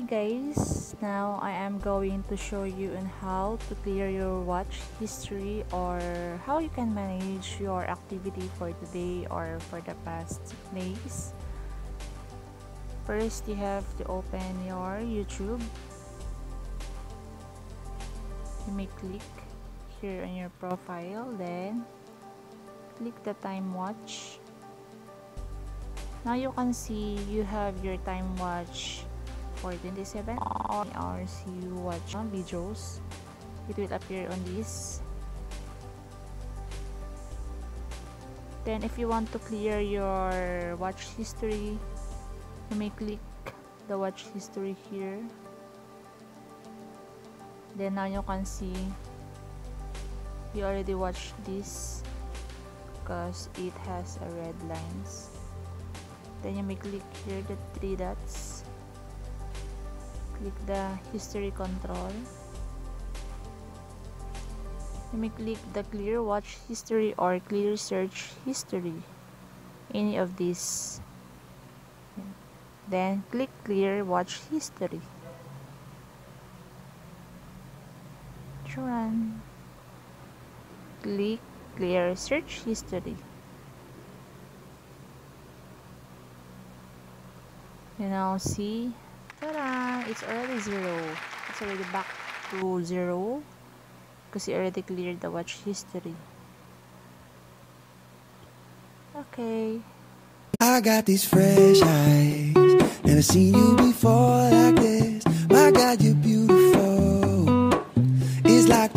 guys. Now I am going to show you on how to clear your watch history or how you can manage your activity for today or for the past days. First you have to open your YouTube. You may click here on your profile then click the time watch. Now you can see you have your time watch for 27 hours you watch. Videos it will appear on this. Then if you want to clear your watch history you may click the watch history here. Then now you can see you already watched this because it has a red lines. Then you may click here the three dots click the history control. You may click the clear watch history or clear search history. Any of these. Then click clear watch history. Run click clear search history. You now see Ta-da! It's already zero. It's already back to zero. Because he already cleared the watch history. Okay. I got these fresh eyes. Never seen you before like this. My God, you're beautiful. It's like the